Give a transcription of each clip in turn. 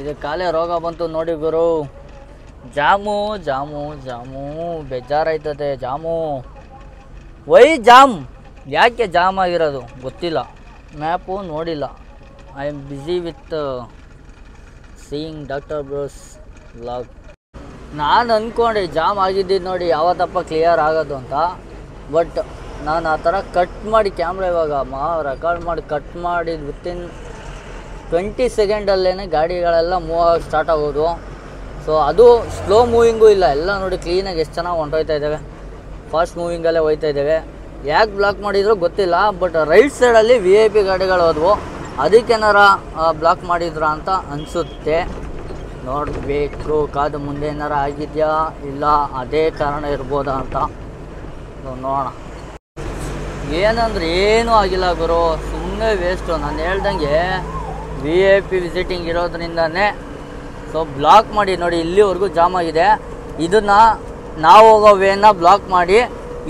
ಇದು ಕಾಲೇ ರೋಗ ಬಂತು ನೋಡಿ ಗುರು. Jam jam jam. ಬೇಜಾರಾಯ್ತದೆ, jam. Why jam? ಯಾಕೆ ಜಾಮ್ ಆಗಿರೋದು? ಗೊತ್ತಿಲ್ಲ. ಮ್ಯಾಪು ನೋಡಿಲ್ಲ. I am busy with seeing doctor bro's log. ನಾನು ಅಂದ್ಕೊಂಡೆ ಜಾಮ್ ಆಗಿದ್ದಿದ್ದು ನೋಡಿ ಯಾವತ್ತಪ್ಪ ಕ್ಲಿಯರ್ ಆಗೋದು ಅಂತ. ಬಟ್ ನಾನು ಆ ಥರ ಕಟ್ ಮಾಡಿ ಕ್ಯಾಮ್ರಾ ಇವಾಗ ಮಾ ರೆಕಾರ್ಡ್ ಮಾಡಿ ಕಟ್ ಮಾಡಿದ ವಿತಿನ್ ಟ್ವೆಂಟಿ ಸೆಕೆಂಡಲ್ಲೇ ಗಾಡಿಗಳೆಲ್ಲ ಮೂವ್ ಸ್ಟಾರ್ಟ್ ಆಗೋದು. ಸೊ ಅದು ಸ್ಲೋ ಮೂವಿಂಗೂ ಇಲ್ಲ. ಎಲ್ಲ ನೋಡಿ ಕ್ಲೀನಾಗಿ ಎಷ್ಟು ಚೆನ್ನಾಗಿ ಹೊಂಟೋಯ್ತಾ ಇದ್ದಾವೆ ಫಾಸ್ಟ್ ಮೂವಿಂಗಲ್ಲೇ ಹೋಯ್ತಾ ಇದ್ದಾವೆ ಯಾಕೆ ಬ್ಲಾಕ್ ಮಾಡಿದ್ರು ಗೊತ್ತಿಲ್ಲ ಬಟ್ ರೈಟ್ ಸೈಡಲ್ಲಿ ವಿ ಐ ಪಿ ಗಾಡಿಗಳು ಹೋದ್ವು. ಅದಕ್ಕೇನಾರ ಬ್ಲಾಕ್ ಮಾಡಿದ್ರ ಅಂತ ಅನಿಸುತ್ತೆ. ನೋಡಬೇಕು, ಕಾದು ಮುಂದೆ ಏನಾರ ಆಗಿದೆಯಾ? ಇಲ್ಲ, ಅದೇ ಕಾರಣ ಇರ್ಬೋದಾ ಅಂತ. ನೋಡೋಣ. ಏನಂದ್ರೆ ಏನೂ ಆಗಿಲ್ಲ ಗುರು. ಸುಮ್ಮನೆ ವೇಸ್ಟು ನಾನು ಹೇಳ್ದಂಗೆ ವಿ ಐ ಪಿ ವಿಸಿಟಿಂಗ್ ಇರೋದ್ರಿಂದನೇ. ಸೊ ಬ್ಲಾಕ್ ಮಾಡಿ, ನೋಡಿ, ಇಲ್ಲಿವರೆಗೂ ಜಾಮ್ ಆಗಿದೆ. ಇದನ್ನು ನಾವು ಹೋಗೋ ವೇನ ಬ್ಲಾಕ್ ಮಾಡಿ,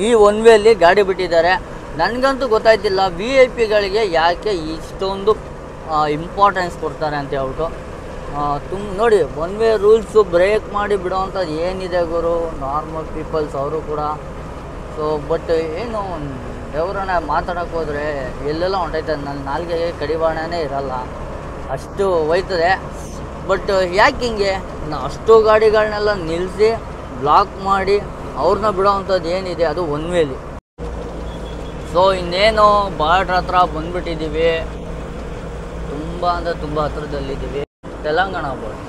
ಈ ಒನ್ ವೇಲಿ ಗಾಡಿ ಬಿಟ್ಟಿದ್ದಾರೆ. ನನಗಂತೂ ಗೊತ್ತಾಯ್ತಿಲ್ಲ ವಿ ಐ ಪಿಗಳಿಗೆ ಯಾಕೆ ಇಷ್ಟೊಂದು ಇಂಪಾರ್ಟೆನ್ಸ್ ಕೊಡ್ತಾರೆ ಅಂತ ಹೇಳ್ಬಿಟ್ಟು. ತುಂಬ ನೋಡಿ ಒನ್ ವೇ ರೂಲ್ಸು ಬ್ರೇಕ್ ಮಾಡಿ ಬಿಡೋವಂಥದ್ದು ಏನಿದೆ ಗುರು? ನಾರ್ಮಲ್ ಪೀಪಲ್ಸ್ ಅವರು ಕೂಡ. ಸೊ ಬಟ್ ಏನು, ದೇವ್ರನ್ನ ಮಾತಾಡೋಕೆ ಹೋದರೆ ಎಲ್ಲೆಲ್ಲ ಹೊಂಟೈತೆ. ನನ್ನ ನಾಲ್ಗೆಗೆ ಕಡಿವಾಣನೇ ಇರಲ್ಲ. ಅಷ್ಟು ಹೋಯ್ತದೆ. ಬಟ್ ಯಾಕೆ ಹಿಂಗೆ? ನಾ ಅಷ್ಟು ಗಾಡಿಗಳನ್ನೆಲ್ಲ ನಿಲ್ಲಿಸಿ ಬ್ಲಾಕ್ ಮಾಡಿ, ಅವ್ರನ್ನ ಬಿಡೋವಂಥದ್ದು ಏನಿದೆ ಅದು ಒನ್ ವೇಲಿ ಸೊ ಇನ್ನೇನು ಬಾರ್ಡ್ರ್ ಹತ್ರ ಬಂದ್ಬಿಟ್ಟಿದ್ದೀವಿ. ತುಂಬ ಅಂದರೆ ತುಂಬ ಹತ್ರದಲ್ಲಿದ್ದೀವಿ. Telangana border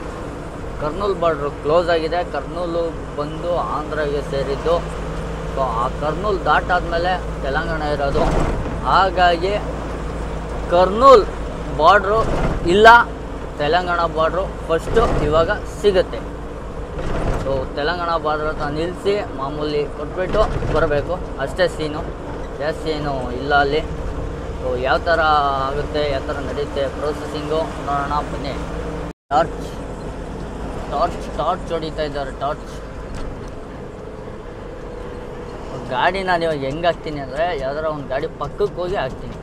Kurnool border close ಆಗಿದೆ. ಕರ್ನೂಲು ಬಂದು ಆಂಧ್ರಗೆ ಸೇರಿದ್ದು. ಸೊ ಆ ಕರ್ನೂಲ್ ದಾಟಾದ್ಮೇಲೆ ತೆಲಂಗಾಣ ಇರೋದು. ಹಾಗಾಗಿ ಕರ್ನೂಲ್ ಬಾರ್ಡ್ರು ಇಲ್ಲ, ತೆಲಂಗಾಣ ಬಾರ್ಡ್ರು ಫಸ್ಟು ಇವಾಗ ಸಿಗುತ್ತೆ. ಸೊ ತೆಲಂಗಾಣ ಬಾರ್ಡ್ರ್ ಹತ್ರ ನಿಲ್ಲಿಸಿ ಮಾಮೂಲಿ ಕೊಟ್ಬಿಟ್ಟು ಬರಬೇಕು. ಅಷ್ಟೇ ಸೀನು ಜಾಸ್ತಿ ಏನು ಇಲ್ಲ ಅಲ್ಲಿ. ಸೊ ಯಾವ ಥರ ಆಗುತ್ತೆ, ಯಾವ ಥರ ನಡೆಯುತ್ತೆ ಪ್ರೊಸೆಸಿಂಗು ನೋಡೋಣ, ಬನ್ನಿ. ಟಾರ್ಚ್ ಟಾರ್ಚ್ ಟಾರ್ಚ್ ಹೊಡಿತಾ ಇದ್ದಾರೆ ಟಾರ್ಚ್ ಗಾಡಿ ನಾನು ಇವಾಗ ಹೆಂಗೆ ಹಾಕ್ತೀನಿ ಅಂದರೆ, ಯಾವ್ದಾರ ಒಂದು ಗಾಡಿ ಪಕ್ಕಕ್ಕೆ ಹೋಗಿ ಹಾಕ್ತೀನಿ.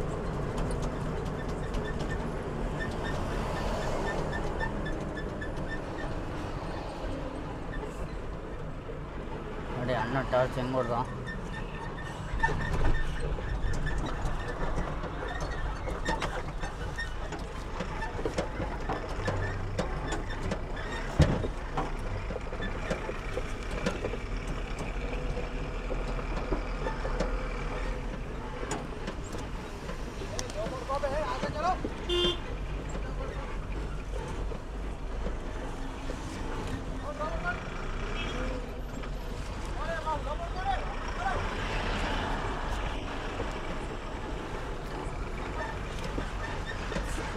அப்படியே அண்ணன் டார்ச் செங்கோடு தான்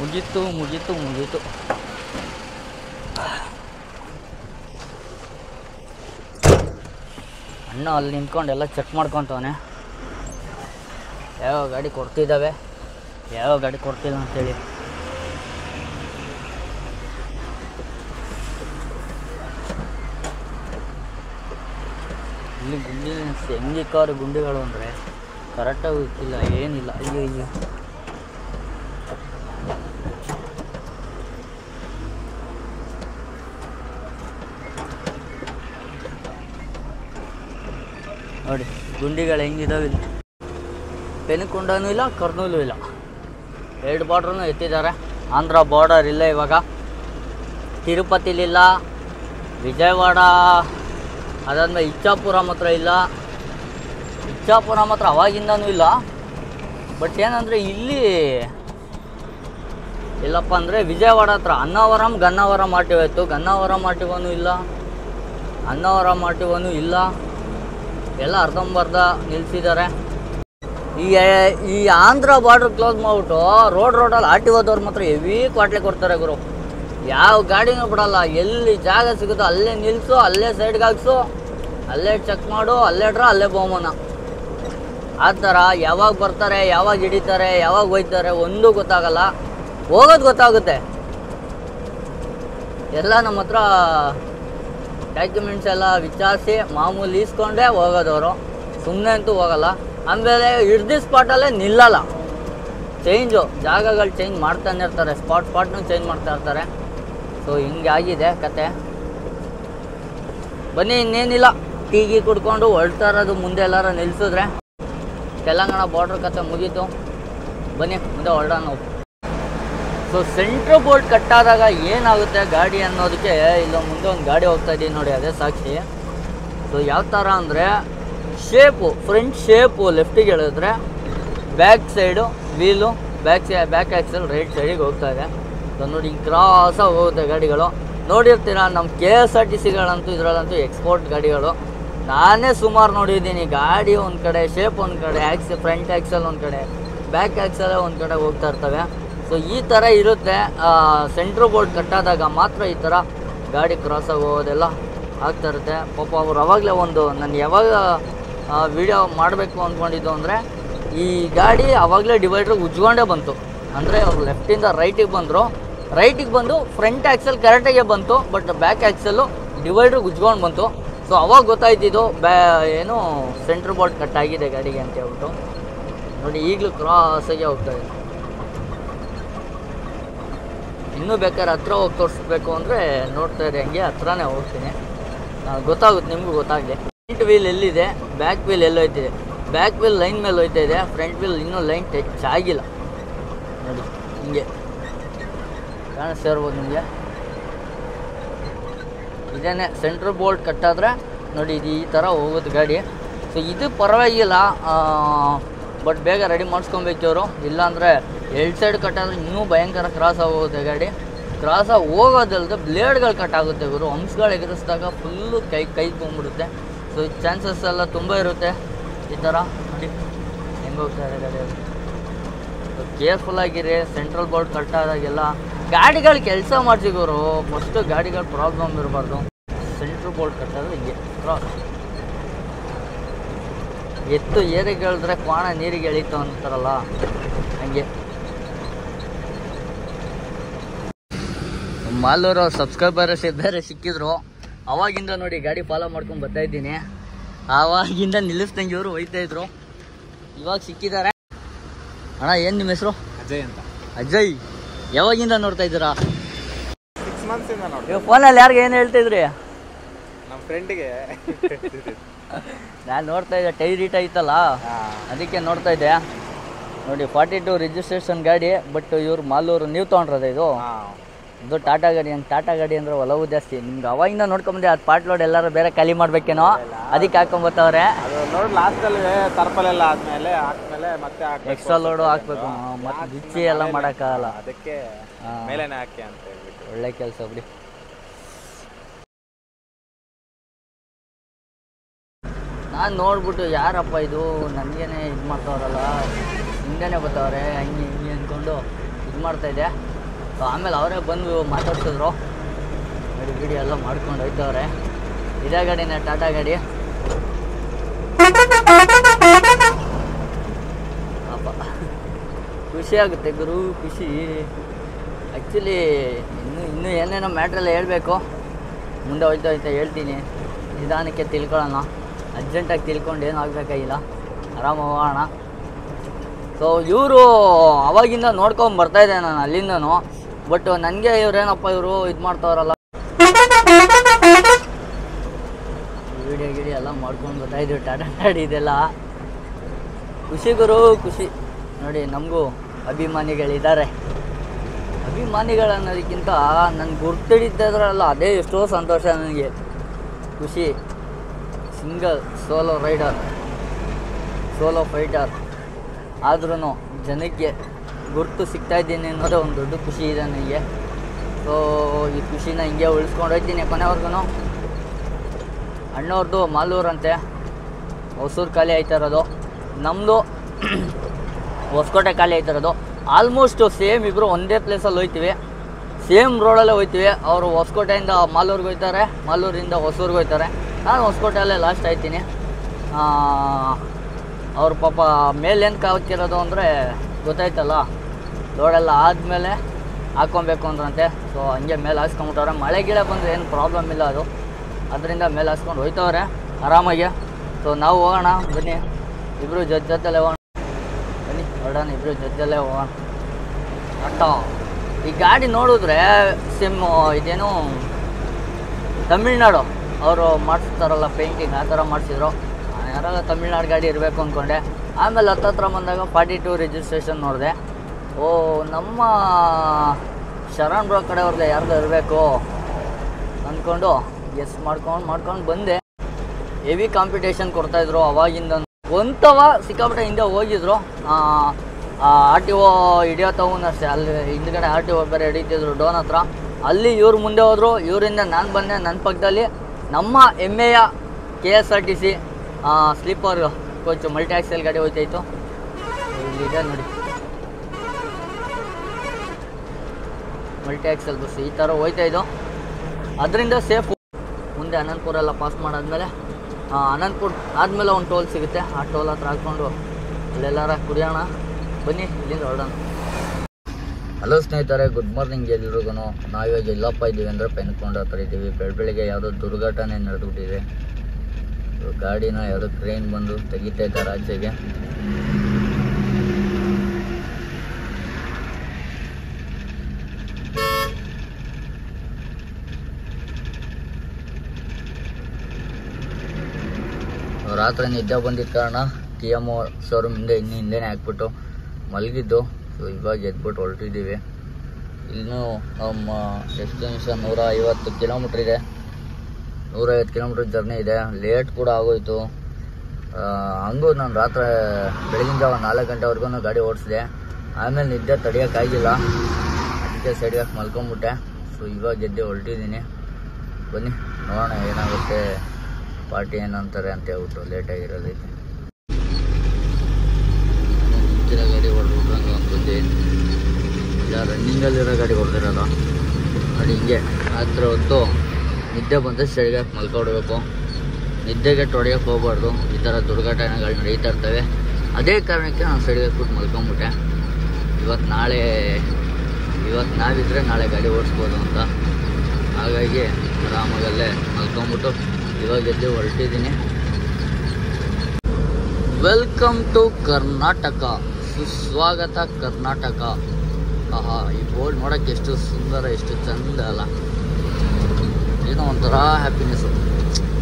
ಮುಗೀತು ಮುಗೀತು ಮುಗೀತು ಅಣ್ಣ ಅಲ್ಲಿ ನಿಂತ್ಕೊಂಡು ಎಲ್ಲ ಚೆಕ್ ಮಾಡ್ಕೊತವನೆ. ಯಾವ ಗಾಡಿ ಕೊಡ್ತಿದ್ದಾವೆ? ಯಾವ ಗಾಡಿ ಕೊಡ್ತಿಲ್ಲ ಅಂತೇಳಿ. ಇಲ್ಲಿ ಗುಂಡಿ ಹೆಂಗಿಕ್ಕವ್ರೆ ಗುಂಡಿಗಳು ಅಂದರೆ ಕರೆಕ್ಟಾಗಿ ಇಕ್ಕಿಲ್ಲ ಏನಿಲ್ಲ. ಅಯ್ಯೋ ಅಯ್ಯೋ ನೋಡಿ, ಗುಂಡಿಗಳು ಹೆಂಗಿದಾವೆ ಇಲ್ಲಿ. ಪೆನುಕೊಂಡನೂ ಇಲ್ಲ, ಕರ್ನೂಲು ಇಲ್ಲ. ಎರಡು ಬಾರ್ಡ್ರೂ ಎತ್ತಿದ್ದಾರೆ. ಆಂಧ್ರ ಬಾರ್ಡರ್ ಇಲ್ಲ ಇವಾಗ. ತಿರುಪತಿಲಿಲ್ಲ, ವಿಜಯವಾಡ, ಅದಾದ್ಮೇಲೆ ಇಚ್ಛಾಪುರ ಮಾತ್ರ ಇಲ್ಲ. ಇಚ್ಛಾಪುರ ಮಾತ್ರ ಅವಾಗಿಂದನೂ ಇಲ್ಲ. ಬಟ್ ಏನಂದರೆ ಇಲ್ಲಿ ಇಲ್ಲಪ್ಪ ಅಂದರೆ ವಿಜಯವಾಡ ಹತ್ರ ಅನ್ನವರಂ, ಗನ್ನವರಂ ಒ ಇತ್ತು. ಗನ್ನವರಂ ಆಟಿವನೂ ಇಲ್ಲ. ಅನ್ನವರಂ ಆಟಿವನೂ ಇಲ್ಲ. ಎಲ್ಲ ಅರ್ಧಂಬರ್ಧ ನಿಲ್ಸಿದ್ದಾರೆ. ಈ ಈ ಆಂಧ್ರ ಬಾರ್ಡ್ರ್ ಕ್ಲೋಸ್ ಮಾಡಿಬಿಟ್ಟು ರೋಡ್ ರೋಡಲ್ಲಿ ಆರ್ ಟಿ ಮಾತ್ರ ಹೆವಿ ಕ್ವಾಟ್ಲೆ ಕೊಡ್ತಾರೆ ಗುರು. ಯಾವ ಗಾಡಿನೂ ಬಿಡಲ್ಲ. ಎಲ್ಲಿ ಜಾಗ ಸಿಗುತ್ತೋ ಅಲ್ಲೇ ನಿಲ್ಲಿಸು ಅಲ್ಲೇ ಸೈಡ್ಗೆ ಹಾಕ್ಸು, ಅಲ್ಲೇ ಚೆಕ್ ಮಾಡು, ಅಲ್ಲೇ ಡ್ರಾ ಅಲ್ಲೇ ಬಹುಮಾನ ಆ ಥರ ಯಾವಾಗ ಬರ್ತಾರೆ, ಯಾವಾಗ ಹಿಡಿತಾರೆ, ಯಾವಾಗ ಹೋಯ್ತಾರೆ ಒಂದೂ ಗೊತ್ತಾಗಲ್ಲ. ಹೋಗೋದು ಗೊತ್ತಾಗುತ್ತೆ. ಎಲ್ಲ ನಮ್ಮ ಹತ್ರ ಡಾಕ್ಯುಮೆಂಟ್ಸ್ ಎಲ್ಲ ವಿಚಾರಿಸಿ ಮಾಮೂಲಿ ಇಸ್ಕೊಂಡೇ ಹೋಗೋದವರು. ಸುಮ್ಮನೆ ಅಂತೂ ಹೋಗಲ್ಲ. ಆಮೇಲೆ ಹಿಡ್ದಿ ಸ್ಪಾಟಲ್ಲೇ ನಿಲ್ಲಲ್ಲ. ಚೇಂಜು ಜಾಗಗಳು ಚೇಂಜ್ ಮಾಡ್ತಾನೆ ಇರ್ತಾರೆ. ಸ್ಪಾಟ್ ಸ್ಪಾಟ್ನೂ ಚೇಂಜ್ ಮಾಡ್ತಾ ಇರ್ತಾರೆ. ಸೊ ಹಿಂಗೆ ಆಗಿದೆ ಕತೆ. ಬನ್ನಿ, ಇನ್ನೇನಿಲ್ಲ. ಟೀಗಿ ಕುಡ್ಕೊಂಡು ಹೊರಡ್ತಾ ಇರೋದು ಮುಂದೆ ಎಲ್ಲಾರ ನಿಲ್ಲಿಸಿದ್ರೆ ತೆಲಂಗಾಣ ಬಾರ್ಡ್ರ್ ಕತೆ ಮುಗೀತು. ಬನ್ನಿ, ಮುಂದೆ ಹೊರಡೋಣ ಸೊ ಸೆಂಟ್ರ್ ಬೋರ್ಡ್ ಕಟ್ಟಾದಾಗ ಏನಾಗುತ್ತೆ ಗಾಡಿ ಅನ್ನೋದಕ್ಕೆ ಇಲ್ಲ ಮುಂದೆ ಒಂದು ಗಾಡಿ ಹೋಗ್ತಾ ಇದ್ದೀನಿ ನೋಡಿ, ಅದೇ ಸಾಕ್ಷಿ. ಸೊ ಯಾವ ಥರ ಅಂದರೆ ಶೇಪು ಫ್ರಂಟ್ ಶೇಪು ಲೆಫ್ಟಿಗೆ ಹೇಳಿದ್ರೆ back side wheel back side back axle right ಸೈಡಿಗೆ ಹೋಗ್ತಾ ಇದೆ. ಸೊ ನೋಡಿ, ಹಿಂಗೆ ಕ್ರಾಸಾಗಿ ಹೋಗುತ್ತೆ ಗಾಡಿಗಳು. ನೋಡಿರ್ತೀರ ನಮ್ಮ ಕೆ ಎಸ್ ಆರ್ ಟಿ ಸಿಗಳಂತೂ ಇದರಲ್ಲಂತೂ ಎಕ್ಸ್ಪೋರ್ಟ್ ಗಾಡಿಗಳು. ನಾನೇ ಸುಮಾರು ನೋಡಿದ್ದೀನಿ, ಗಾಡಿ ಒಂದು ಕಡೆ ಶೇಪ್ ಒಂದು ಕಡೆ ಆ್ಯಕ್ಸ್ ಫ್ರಂಟ್ ಆ್ಯಕ್ಸಲ್ ಒಂದು ಕಡೆ ಬ್ಯಾಕ್ ಆ್ಯಕ್ಸಲ್ಲೇ ಒಂದು ಕಡೆ ಹೋಗ್ತಾ ಇರ್ತವೆ. ಸೊ ಈ ಥರ ಇರುತ್ತೆ. ಸೆಂಟ್ರ್ ಬೋರ್ಡ್ ಕಟ್ಟಾದಾಗ ಮಾತ್ರ ಈ ಥರ ಗಾಡಿ ಕ್ರಾಸ್ ಆಗೋದೆಲ್ಲ ಆಗ್ತಾ ಇರುತ್ತೆ. ಪಾಪ ಅವ್ರು ಅವಾಗಲೇ ಒಂದು, ನಾನು ಯಾವಾಗ ವಿಡಿಯೋ ಮಾಡಬೇಕು ಅಂದ್ಕೊಂಡಿದ್ದು ಅಂದರೆ, ಈ ಗಾಡಿ ಆವಾಗಲೇ ಡಿವೈಡ್ರ್ ಉಜ್ಕೊಂಡೇ ಬಂತು. ಅಂದರೆ ಅವ್ರು ಲೆಫ್ಟಿಂದ ರೈಟಿಗೆ ಬಂದರು. ರೈಟಿಗೆ ಬಂದು ಫ್ರಂಟ್ ಆ್ಯಕ್ಸಲ್ ಕರೆಕ್ಟಾಗೆ ಬಂತು ಬಟ್ ಬ್ಯಾಕ್ ಆ್ಯಕ್ಸಲ್ಲು ಡಿವೈಡ್ರ್ ಉಜ್ಕೊಂಡು ಬಂತು. ಸೊ ಅವಾಗ ಗೊತ್ತಾಯ್ತಿದ್ದು ಬ್ಯಾ ಏನು ಸೆಂಟ್ರ್ ಬೋರ್ಡ್ ಕಟ್ ಆಗಿದೆ ಗಾಡಿಗೆ ಅಂತ ಹೇಳ್ಬಿಟ್ಟು. ನೋಡಿ, ಈಗಲೂ ಕ್ರಾಸಾಗೆ ಹೋಗ್ತಾಯಿದೆ ಇನ್ನೂ ಬೇಕಾದ್ರೆ ಹತ್ರ ಹೋಗಿ ತೋರಿಸ್ಬೇಕು ಅಂದರೆ ನೋಡ್ತಾ ಇರಿ, ಹಂಗೆ ಹತ್ರನೇ ಹೋಗ್ತೀನಿ. ಗೊತ್ತಾಗುತ್ತೆ, ನಿಮಗೂ ಗೊತ್ತಾಗಲಿ. ಫ್ರಂಟ್ ವೀಲ್ ಎಲ್ಲಿದೆ? ಬ್ಯಾಕ್ ವೀಲ್ ಎಲ್ಲಿ ಹೋಯ್ತಿದೆ? ಬ್ಯಾಕ್ ವೀಲ್ ಲೈನ್ ಮೇಲೆ ಹೋಯ್ತಾ ಇದೆ ಫ್ರಂಟ್ ವೀಲ್ ಇನ್ನೂ ಲೈನ್ ಟಚ್ ಆಗಿಲ್ಲ. ನೋಡಿ, ಹಿಂಗೆ. ಕಾಣಿಸ್ತಾ ಇರ್ಬೋದು ನಿಮಗೆ? ಇದೇನೆ ಸೆಂಟ್ರ್ ಬೋಲ್ಟ್ ಕಟ್ಟಾದ್ರೆ, ನೋಡಿ, ಇದು ಈ ಥರ ಹೋಗೋದು ಗಾಡಿ. ಸೊ ಇದು ಪರವಾಗಿಲ್ಲ ಬಟ್ ಬೇಗ ರೆಡಿ ಮಾಡಿಸ್ಕೊಬೇಕು ಇವರು. ಇಲ್ಲಾಂದರೆ ಎರಡು ಸೈಡ್ ಕಟ್ಟಾದರೆ ಇನ್ನೂ ಭಯಂಕರ ಕ್ರಾಸ್ ಆಗೋಗುತ್ತೆ ಗಾಡಿ. ಕ್ರಾಸ್ ಆಗಿ ಹೋಗೋದಲ್ದೆ ಬ್ಲೇಡ್ಗಳು ಕಟ್ ಆಗುತ್ತೆ ಇವರು ಹಂಪ್ಸ್ಗಳು ಎಗರಿಸಿದಾಗ ಫುಲ್ಲು ಕೈ ಕೈ ತೊಗೊಂಡ್ಬಿಡುತ್ತೆ ಸೊ ಚಾನ್ಸಸ್ ಎಲ್ಲ ತುಂಬ ಇರುತ್ತೆ. ಈ ಥರ ನೋಡಿ. ಹೆಂಗೆ ಗಾಡಿ ಅದು. ಕೇರ್ಫುಲ್ಲಾಗಿರಿ ಸೆಂಟ್ರಲ್ ಬೋರ್ಡ್ ಕಟ್ಟಾದಾಗೆಲ್ಲ ಗಾಡಿಗಳು ಕೆಲಸ ಮಾಡ್ಸಿಗೋರು ಫಸ್ಟು ಗಾಡಿಗಳು ಪ್ರಾಬ್ಲಮ್ ಇರಬಾರ್ದು. ಸೆಂಟ್ರಲ್ ಬೋರ್ಡ್ ಕಟ್ಟಾದ್ರೆ ಹಿಂಗೆ. ಕ್ರಾಸ್ ಎತ್ತು ಏರಿಗೆ ಹೇಳಿದ್ರೆ ಕ್ವಾಣ ನೀರಿಗೆ ಎಳೀತು ಅಂತಾರಲ್ಲ. ಹಂಗೆ. ಮಾಲೂರು ಸಬ್ಸ್ಕ್ರೈಬರ್ಸ್ ಬೇರೆ ಸಿಕ್ಕಿದ್ರು. ಅವಾಗಿಂದ ನೋಡಿ ಗಾಡಿ ಫಾಲೋ ಮಾಡ್ಕೊಂಡು ಬರ್ತಾ ಇದ್ದೀನಿ. ಆವಾಗಿಂದ ನಿಲ್ಲಿಸ್ದಂಗೆ ಇವರು ಹೋಯ್ತಾ ಇದ್ರು. ಇವಾಗ ಸಿಕ್ಕಿದ್ದಾರೆ. ಅಣ್ಣ ಏನು ನಿಮ್ಮ ಹೆಸರು? ಅಜಯ್ ಅಂತ. ಅಜಯ್ ಯಾವಾಗಿಂದ ನೋಡ್ತಾ ಇದ್ದೀರಾ? ಫೋನಲ್ಲಿ ಯಾರಿಗೆ ಏನು ಹೇಳ್ತಾ ಇದ್ರಿ? ನಮ್ಮ ಫ್ರೆಂಡ್ಗೆ ನಾನು ನೋಡ್ತಾ ಇದ್ದೆ ಟೈರ್ ಇಟ್ ಐತಲ್ಲ ಅದಕ್ಕೆ ನೋಡ್ತಾ ಇದ್ದೆ. ನೋಡಿ ಫಾರ್ಟಿ ಟು ರಿಜಿಸ್ಟ್ರೇಷನ್ ಗಾಡಿ ಬಟ್ ಇವ್ರು ಮಾಲೂರು ನೀವು ತೊಗೊಂಡ್ರದ ಇದು? ಇದು ಟಾಟಾ ಗಾಡಿ ಅಂತ. ಟಾಟಾ ಗಾಡಿ ಅಂದ್ರೆ ಒಲವು ಜಾಸ್ತಿ. ನಿಮ್ಗೆ ಅವಾಗಿಂದ ನೋಡ್ಕೊಂಬಂದೆ ಅದು ಪಾರ್ಟ್ ಲೋಡ್ ಎಲ್ಲರೂ ಬೇರೆ ಖಾಲಿ ಮಾಡ್ಬೇಕೇನೋ? ಅದಕ್ಕೆ ಹಾಕೊಂಬತ್ತವ್ರೆ ಅದು ನೋಡಿ ಲಾಸ್ಟಲ್ಲಿ ತರ್ಪಲ್ ಎಲ್ಲ ಆದ್ಮೇಲೆ ಹಾಕ್ಮೇಲೆ ಮತ್ತೆ ಎಕ್ಸ್ಟ್ರಾ ಲೋಡು ಹಾಕ್ಬೇಕು. ಮತ್ತೆ ಬಿಚ್ಚಿ ಎಲ್ಲ ಮಾಡೋಕ್ಕಾಗಲ್ಲ. ಅದಕ್ಕೆ ಮೇಲೇನೆ ಹಾಕಿ ಅಂತ ಹೇಳ್ಬಿಟ್ಟು. ಒಳ್ಳೆ ಕೆಲಸ ಬಿಡಿ. ನಾನು ನೋಡ್ಬಿಟ್ಟು ಯಾರಪ್ಪ ಇದು? ನನಗೇನೆ ಇದು ಮಾಡ್ತಾವ್ರಲ್ಲ. ಹಿಂದೆನೆ ಬರ್ತಾವ್ರೆ. ಹಂಗೆ ಹಿಂಗೆ ಅಂದ್ಕೊಂಡು ಇದು ಮಾಡ್ತಾಯಿದ್ದೆ ಆಮೇಲೆ ಅವರೇ ಬಂದು ಮಾತಾಡ್ಸಿದ್ರು ಗಾಡಿ ಗಿಡಿ ಎಲ್ಲ ಮಾಡ್ಕೊಂಡು ಹೋಯ್ತವ್ರೆ. ಇದೇ ಗಾಡಿನೇ, ಟಾಟಾ ಗಾಡಿ. ಅಪ್ಪ ಖುಷಿ ಆಗುತ್ತೆ ಗುರು, ಖುಷಿ. ಆ್ಯಕ್ಚುಲಿ ಇನ್ನೂ ಇನ್ನೂ ಏನೇನೋ ಮ್ಯಾಟ್ರೆಲ್ಲ ಹೇಳಬೇಕು. ಮುಂದೆ ಹೋಯ್ತಾ ಹೋಯ್ತಾ ಹೇಳ್ತೀನಿ. ನಿಧಾನಕ್ಕೆ ತಿಳ್ಕೊಳ್ಳೋಣ. ಅರ್ಜೆಂಟಾಗಿ ತಿಳ್ಕೊಂಡು ಏನು ಆಗಬೇಕಾಗಿಲ್ಲ. ಆರಾಮ ಹೋಗೋಣ. ಸೊ ಇವರು ಅವಾಗಿಂದ ನೋಡ್ಕೊಂಡು ಬರ್ತಾ ಇದ್ದೆ ನಾನು ಅಲ್ಲಿಂದನೂ. ಬಟ್ ನನಗೆ ಇವ್ರೇನಪ್ಪ ಇವರು ಇದು ಮಾಡ್ತಾವ್ರಲ್ಲ. ವಿಡಿಯೋ ಗಿಡಿ ಎಲ್ಲ ಮಾಡ್ಕೊಂಡು ಗೊತ್ತಾಯಿದ್ರು ಟಾಟಾ ಟಾಡಿ ಇದೆಲ್ಲ. ಖುಷಿ ಗುರು, ಖುಷಿ. ನೋಡಿ, ನಮಗೂ ಅಭಿಮಾನಿಗಳಿದ್ದಾರೆ. ಅಭಿಮಾನಿಗಳು ಅನ್ನೋದಕ್ಕಿಂತ ನನ್ನ ಗುರ್ತಿಡಿದ್ದದ್ರಲ್ಲ ಅದೇ ಎಷ್ಟೋ ಸಂತೋಷ ನನಗೆ. ಖುಷಿ. Single solo rider solo fighter ಆದ್ರೂ ಜನಕ್ಕೆ ಗುರುತು ಸಿಗ್ತಾ ಇದ್ದೀನಿ ಅನ್ನೋದೇ ಒಂದು ದೊಡ್ಡ ಖುಷಿ ಇದೆ ನನಗೆ. ಸೊ ಈ ಖುಷಿನ ಹಿಂಗೆ ಉಳಿಸ್ಕೊಂಡು ಹೋಗ್ತೀನಿ ಕೊನೆವರೆಗೂ ಅಣ್ಣವ್ರದ್ದು ಮಾಲೂರಂತೆ. ಹೊಸೂರು ಖಾಲಿ ಆಯ್ತಾ ಇರೋದು. ನಮ್ಮದು ಹೊಸಕೋಟೆ ಖಾಲಿ ಆಯ್ತಾ ಇರೋದು. ಆಲ್ಮೋಸ್ಟು ಸೇಮ್ ಇಬ್ಬರು ಒಂದೇ ಪ್ಲೇಸಲ್ಲಿ ಹೋಯ್ತೀವಿ. ಸೇಮ್ ರೋಡಲ್ಲೇ ಹೋಯ್ತೀವಿ. ಅವರು ಹೊಸಕೋಟೆಯಿಂದ ಮಾಲೂರಿಗೆ ಹೋಗ್ತಾರೆ ಮಾಲೂರಿಂದ ಹೊಸೂರಿಗೆ ಹೋಗ್ತಾರೆ ನಾನು ಹೊಸಕೋಟೆಯಲ್ಲೇ ಲಾಸ್ಟ್ ಆಯ್ತೀನಿ. ಅವ್ರ ಪಾಪ ಮೇಲೆ ಏನು ಕಾವಕ್ಕಿರೋದು ಅಂದರೆ ಗೊತ್ತಾಯ್ತಲ್ಲ? ಲೋಡೆಲ್ಲ ಆದಮೇಲೆ ಹಾಕ್ಕೊಬೇಕು ಅಂದ್ರಂತೆ. ಸೊ ಹಂಗೆ ಮೇಲೆ ಹಾಸ್ಕೊಂಬಿಟ್ಟವ್ರೆ ಮಳೆ ಗಿಡ ಬಂದರೆ ಏನು ಪ್ರಾಬ್ಲಮ್ ಇಲ್ಲ ಅದು. ಅದರಿಂದ ಮೇಲೆ ಹಾಸ್ಕೊಂಡು ಹೋಯ್ತವ್ರೆ, ಆರಾಮಾಗಿ. ಸೊ ನಾವು ಹೋಗೋಣ, ಬನ್ನಿ. ಇಬ್ಬರು ಜೊತೆ ಜೊತೆಲೇ ಹೋಗೋಣ. ಬನ್ನಿ ಹೊರಡೋಣ ಇಬ್ಬರು ಜೊತೆಲೇ ಹೋಗೋಣ. ಆಟೋ. ಈ ಗಾಡಿ ನೋಡಿದ್ರೆ ಸಿಮ್ಮು ಇದೇನು ತಮಿಳ್ನಾಡು. ಅವರು ಮಾಡಿಸ್ತಾರಲ್ಲ ಪೇಂಟಿಂಗ್ ಆ ಥರ ಮಾಡಿಸಿದ್ರು. ಯಾರಾಗ ತಮಿಳ್ನಾಡು ಗಾಡಿ ಇರಬೇಕು ಅಂದ್ಕೊಂಡೆ ಆಮೇಲೆ ಹತ್ತತ್ರ ಬಂದಾಗ ಫಾರ್ಟಿ ಟು ರಿಜಿಸ್ಟ್ರೇಷನ್ ನೋಡಿದೆ. ಓ, ನಮ್ಮ ಶರಣ್ ಬ್ರೋ ಕಡೆಯವ್ರದ್ದು ಯಾರ್ದು ಇರಬೇಕು ಅಂದ್ಕೊಂಡು ಎಸ್ ಮಾಡ್ಕೊಂಡು ಮಾಡ್ಕೊಂಡು ಬಂದೆ. ಹೆವಿ ಕಾಂಪಿಟೇಷನ್ ಕೊಡ್ತಾಯಿದ್ರು ಅವಾಗಿಂದ. ಒಂಥವ ಸಿಕ್ಕಾಪಟ್ಟೆ ಹಿಂದೆ ಹೋಗಿದ್ರು. ಆರ್ ಟಿ ಒ ಹಿಡಿಯೋ ತಗೊಂಡು ಅಷ್ಟೇ, ಅಲ್ಲಿ ಹಿಂದ್ಗಡೆ ಆರ್ ಟಿ ಒ ಬೇರೆ ಹಿಡಿತಿದ್ರು ಡೋನ್ ಹತ್ರ. ಅಲ್ಲಿ ಇವ್ರು ಮುಂದೆ ಹೋದರು. ಇವರಿಂದ ನಾನು ಬಂದೆ ನನ್ನ ಪಕ್ಕದಲ್ಲಿ ನಮ್ಮ ಹೆಮ್ಮೆಯ K S R T C sleeper coach multi axle ಗಾಡಿ ಹೋಯ್ತಾಯಿತ್ತು ಇಲ್ಲಿದೆ ನೋಡಿ. ಮಲ್ಟಿ ಆಕ್ಸೆಲ್ ಬಸ್ ಈ ಥರ ಹೋಯ್ತಾ ಇದ್ದು ಅದರಿಂದ ಸೇಫ್ ಮುಂದೆ ಅನಂತಪುರ ಎಲ್ಲ ಪಾಸ್ ಮಾಡಾದ್ಮೇಲೆ ಅನಂತಪುರ ಆದಮೇಲೆ ಒಂದು ಟೋಲ್ ಸಿಗುತ್ತೆ. ಆ ಟೋಲ್ ಹತ್ರ ಹಾಕ್ಕೊಂಡು ಅಲ್ಲೆಲ್ಲಾರ ಕುಡಿಯೋಣ. ಬನ್ನಿ, ಇಲ್ಲಿಂದ ಹೊರಡೋಣ. ಹಲೋ ಸ್ನೇಹಿತರೆ ಗುಡ್ ಮಾರ್ನಿಂಗ್ ಎಲ್ರಿಗೂ ನಾವಿವಾಗ ಎಲ್ಲಪ್ಪ ಇದ್ದೀವಿ ಅಂದರೆ ಪೆನ್ಕೊಂಡು ಹತ್ರ ಇದ್ದೀವಿ. ಬೆಳ ಬೆಳಿಗ್ಗೆ ಯಾವುದೋ ದುರ್ಘಟನೆ ನಡೆದುಬಿಟ್ಟಿದೆ. ಗಾಡಿನ ಎರಡು ಟ್ರೈನ್ ಬಂದು ತೆಗಿತಾ ಆಚೆಗೆ ರಾತ್ರಿ ನಿದ್ದೆ ಬಂದಿದ್ದ ಕಾರಣ ಟಿ ಎಂ ಶೋರೂಮ್ ಹಿಂದೆ ಇನ್ನು ಹಿಂದೆನೇ ಹಾಕ್ಬಿಟ್ಟು ಮಲಗಿದ್ದು. ಸೊ ಇವಾಗ ಎದ್ಬಿಟ್ಟು ಹೊರಟಿದ್ದೀವಿ. ಇನ್ನೂ ನಮ್ಮ ಡೆಸ್ಟಿನೇಷನ್ ನೂರ ಐವತ್ತು ಕಿಲೋಮೀಟ್ರ್ ಇದೆ. ನೂರೈವತ್ತು ಕಿಲೋಮೀಟ್ರ್ ಜರ್ನಿ ಇದೆ. ಲೇಟ್ ಕೂಡ ಆಗೋಯ್ತು. ಹಂಗೂ ನಾನು ರಾತ್ರಿ ಬೆಳಗಿನ ಜಾವ ನಾಲ್ಕು ಗಂಟೆವರೆಗೂ ಗಾಡಿ ಓಡಿಸಿದೆ. ಆಮೇಲೆ ನಿದ್ದೆ ತಡಿಯೋಕ್ಕಾಗಿಲ್ಲ ಅದಕ್ಕೆ ಸೈಡ್ಗೆ ಹಾಕಿ ಮಲ್ಕೊಂಬಿಟ್ಟೆ. ಸೊ ಇವಾಗ ಎದ್ದೆ ಹೊರಟಿದ್ದೀನಿ ಬನ್ನಿ, ನೋಡೋಣ ಏನಾಗುತ್ತೆ, ಪಾರ್ಟಿ ಏನಂತಾರೆ ಅಂತ ಹೇಳ್ಬಿಟ್ಟು ಲೇಟಾಗಿರೋದೈತೆ ಗಾಡಿ ಹೊಡೆದ್ಬಿಟ್ಟು ಅಂತ ಅನ್ಕೊಂಡೆ ಇಲ್ಲ ರನ್ನಿಂಗಲ್ಲಿರೋ ಗಾಡಿ ಹೊಡೆದಿರೋದು. ನೋಡಿ ಹಿಂಗೆ. ಹೊತ್ತು ನಿದ್ದೆ ಬಂದರೆ ಸೆಡ್ಗಾಕಿ ಮಲ್ಕೊಡ್ಬೇಕು. ನಿದ್ದೆಗೆ ತೊಡೆಯೋಕೆ ಹೋಗ್ಬಾರ್ದು. ಈ ಥರ ದುರ್ಘಟನೆಗಳು ನಡೀತಾ ಇರ್ತವೆ. ಅದೇ ಕಾರಣಕ್ಕೆ ನಾನು ಸೈಡ್ಗೆ ಬಿಟ್ಟು ಮಲ್ಕೊಂಬಿಟ್ಟೆ. ಇವತ್ತು ನಾಳೆ ಇವತ್ತು ನಾವಿದ್ರೆ ನಾಳೆ ಗಾಡಿ ಓಡಿಸ್ಬೋದು ಅಂತ. ಹಾಗಾಗಿ ಆರಾಮಾಗಲ್ಲೇ ಮಲ್ಕೊಂಬಿಟ್ಟು ಇವಾಗ ಎದ್ದು ಹೊರಟಿದ್ದೀನಿ. ವೆಲ್ಕಮ್ ಟು ಕರ್ನಾಟಕ ಸುಸ್ವಾಗತ ಕರ್ನಾಟಕ ಆಹಾ, ಈ ಬೋರ್ಡ್ ನೋಡೋಕ್ಕೆ ಎಷ್ಟು ಸುಂದರ, ಎಷ್ಟು ಚಂದ ಅಲ್ಲ. ಏನೋ ಒಂಥರ ಹ್ಯಾಪಿನೆಸ್ಸು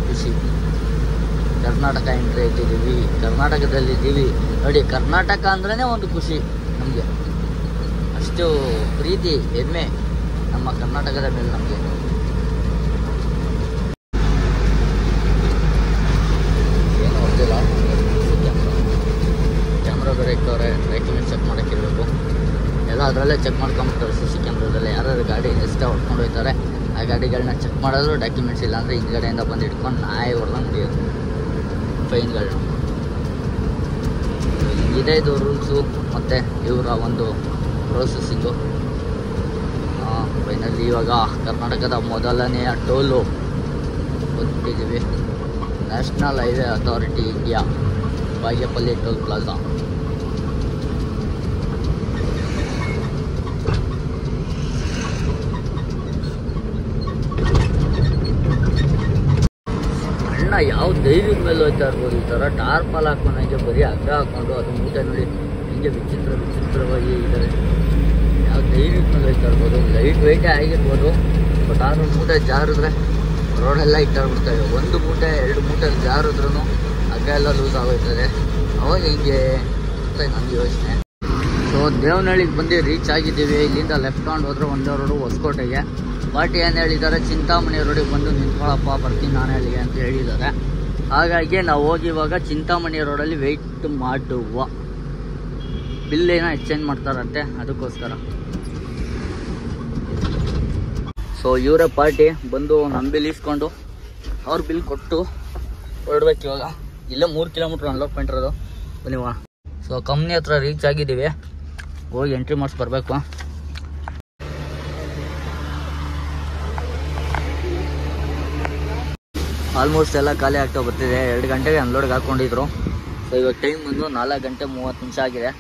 ಖುಷಿ. ಕರ್ನಾಟಕ ಎಂಟ್ರಿ ಇಟ್ಟಿದ್ದೀವಿ. ಕರ್ನಾಟಕದಲ್ಲಿದ್ದೀವಿ ನೋಡಿ, ಕರ್ನಾಟಕ ಅಂದ್ರೇ ಒಂದು ಖುಷಿ ನಮಗೆ. ಅಷ್ಟು ಪ್ರೀತಿ, ಹೆಮ್ಮೆ ನಮ್ಮ ಕರ್ನಾಟಕದ ಮೇಲೆ ನಮಗೆ. ಚೆಕ್ ಮಾಡೋಕ್ಕಿರಬೇಕು ಎಲ್ಲ ಅದರಲ್ಲೇ ಚೆಕ್ ಮಾಡ್ಕೊಂಬಿಡ್ತಾರೆ. ಸಿ ಸಿ ಕ್ಯಾಮ್ರಾದಲ್ಲೇ ಯಾರ್ಯಾರು ಗಾಡಿ ಎಷ್ಟ ಹೊಡ್ಕೊಂಡು ಹೋಗ್ತಾರೆ. ಆ ಗಾಡಿಗಳನ್ನ ಚೆಕ್ ಮಾಡೋದು ಡಾಕ್ಯುಮೆಂಟ್ಸ್ ಇಲ್ಲ ಅಂದರೆ ಹಿಂದ್ಗಡೆಯಿಂದ ಬಂದು ಇಟ್ಕೊಂಡು ನಾಯಿ ಹೊಡೆದಂಗೆ ಹಿಡಿಯೋದು. ಫೈನ್ಗಳನ್ನ ಇದೇ ಇದು ರೂಲ್ಸು ಮತ್ತು ಇವರ ಒಂದು ಪ್ರೋಸೆಸ್ಸಿಂಗು ಫೈನಲಿ ಇವಾಗ ಕರ್ನಾಟಕದ ಮೊದಲನೆಯ toll ಬಂದ್ಬಿಟ್ಟಿದ್ದೀವಿ national highway authority India Bagepalli toll plaza ಅಣ್ಣ ಯಾವ ಧೈರ್ಯದ ಮೇಲೆ ಹೋಗ್ತಾ ಇರ್ಬೋದು, ಈ ಥರ ಟಾರ್ಪಲ್ ಹಾಕೊಂಡು ಹಂಗೆ ಬರೀ ಹಗ್ಗ ಹಾಕೊಂಡು ಅದು ಮೂಟೆ ನೋಡಿ ಹಿಂಗೆ ವಿಚಿತ್ರ ವಿಚಿತ್ರವಾಗಿ ಇದ್ದಾರೆ. ಯಾವ ಧೈರ್ಯದ ಮೇಲೆ ಹೋಗ್ತಾ ಇರ್ಬೋದು, ಲೈಟ್ ವೆಯ್ಟೇ ಆಗಿರ್ಬೋದು, ಬಟ್ ಆದ್ರೆ ಮೂಟೆ ಜಾರಿದ್ರೆ ರೋಡೆಲ್ಲ ಇಟ್ಟಾಗ್ಬಿಡ್ತವೆ ಒಂದು ಮೂಟೆ, ಎರಡು ಮೂಟೆ ಜಾರಿದ್ರೂ ಹಗ್ಗ ಎಲ್ಲ ಲೂಸ್ ಆಗೋಯ್ತದೆ. ಅವಾಗ ಹಿಂಗೆ ಅಂತ ನನ್ನ ಯೋಚನೆ. ಸೊ ದೇವನಹಳ್ಳಿಗೆ ಬಂದು ರೀಚ್ ಆಗಿದ್ದೀವಿ. ಇಲ್ಲಿಂದ ಲೆಫ್ಟ್ ಹ್ಯಾಂಡ್ ಹೋದ್ರೆ ಒಂದೇ ರೋಡು ಹೊಸಕೋಟೆಗೆ. ಪಾರ್ಟಿ ಏನು ಹೇಳಿದ್ದಾರೆ ಚಿಂತಾಮಣಿ ರೋಡಿಗೆ ಬಂದು ನಿಂತ್ಕೊಳ್ಳಪ್ಪ ಬರ್ತೀನಿ, ನಾನು ಹೇಳಿಗೆ ಅಂತ ಹೇಳಿದ್ದಾರೆ. ಹಾಗಾಗಿ ನಾವು ಹೋಗಿ ಇವಾಗ ಚಿಂತಾಮಣಿ ರೋಡಲ್ಲಿ ವೆಯ್ಟ್ ಮಾಡುವ. ಬಿಲ್ ಏನೋ ಎಕ್ಸ್ಚೇಂಜ್ ಮಾಡ್ತಾರಂತೆ, ಅದಕ್ಕೋಸ್ಕರ. ಸೊ ಇವರ ಪಾರ್ಟಿ ಬಂದು ನಮ್ಮ ಬಿಲ್ ಇಸ್ಕೊಂಡು, ಅವ್ರ ಬಿಲ್ ಕೊಟ್ಟು ಹೊರಡ್ಬೇಕು ಇವಾಗ. ಇಲ್ಲೇ ಮೂರು ಕಿಲೋಮೀಟ್ರ್ ಅನ್ಲಾಕ್ ಇರೋದು. ಬನ್ನಿವಾ ಸೊ ಕಂಪ್ನಿ ಹತ್ರ ರೀಚ್ ಆಗಿದ್ದೀವಿ. ಹೋಗಿ ಎಂಟ್ರಿ ಮಾಡಿಸಿ ಬರಬೇಕು ಆಲ್ಮೋಸ್ಟ್ ಎಲ್ಲ ಖಾಲಿ ಆಗ್ತಾ ಬರ್ತಿದೆ ಎರಡು ಗಂಟೆಗೆ ಅನ್ಲೋಡ್ಗೆ ಹಾಕೊಂಡಿದ್ರು. ಸೊ ಇವಾಗ ಟೈಮ್ ಬಂದು ನಾಲ್ಕು ಗಂಟೆ ಮೂವತ್ತು ನಿಮಿಷ ಆಗಿದೆ.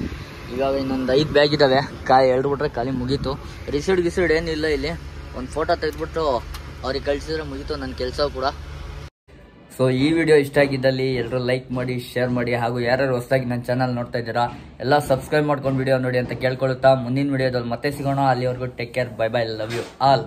ಇವಾಗ ಇನ್ನೊಂದು ಐದು ಬ್ಯಾಗ್ ಇದ್ದಾವೆ ಕಾಯಿ ಎರಡು ಬಿಟ್ರೆ ಖಾಲಿ ಮುಗೀತು. ರಿಸೀಡ್ ಗಿಸಿಡ್ ಏನಿಲ್ಲ ಇಲ್ಲಿ. ಒಂದು ಫೋಟೋ ತೆಗೆದ್ಬಿಟ್ಟು ಅವ್ರಿಗೆ ಕಳಿಸಿದ್ರೆ ಮುಗೀತು ನನ್ನ ಕೆಲಸ ಕೂಡ. ಸೊ ಈ ವಿಡಿಯೋ ಇಷ್ಟ ಆಗಿದ್ದಲ್ಲಿ ಎಲ್ಲರೂ ಲೈಕ್ ಮಾಡಿ ಶೇರ್ ಮಾಡಿ ಹಾಗೂ ಯಾರ್ಯಾರು ಹೊಸದಾಗಿ ನನ್ನ ಚಾನಲ್ ನೋಡ್ತಾ ಇದ್ದೀರಾ, ಎಲ್ಲ ಸಬ್ಸ್ಕ್ರೈಬ್ ಮಾಡ್ಕೊಂಡು ವಿಡಿಯೋ ನೋಡಿ ಅಂತ ಕೇಳ್ಕೊಳುತ್ತಾ ಮುಂದಿನ ವಿಡಿಯೋದಲ್ಲಿ ಮತ್ತೆ ಸಿಗೋಣ. ಅಲ್ಲಿವರೆಗೂ take care bye bye love you all